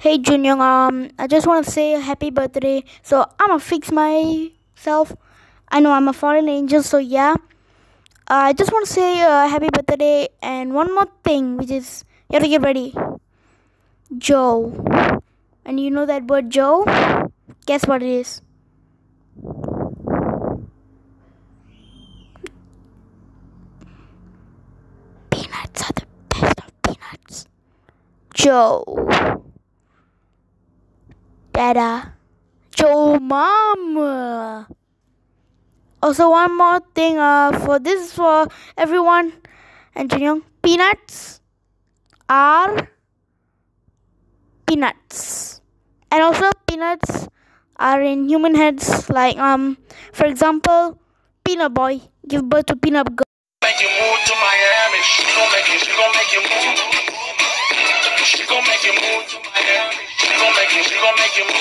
Hey Junior, um, I just want to say happy birthday. So I'm gonna fix myself. I know I'm a fallen angel, so yeah. Uh, I just want to say uh, happy birthday and one more thing, which is you have to get ready. Joe, and you know that word Joe? Guess what it is? Peanuts are the best of peanuts. Joe. Dada. Joe Mama. Also, one more thing. Uh, for this is for everyone and young. Peanuts are peanuts, and also peanuts are in human heads. Like um, for example, Peanut Boy give birth to Peanut Girl. She gon' make you. She gon' make you move. She gon' make you move to Miami. She gon' make you. Make you move.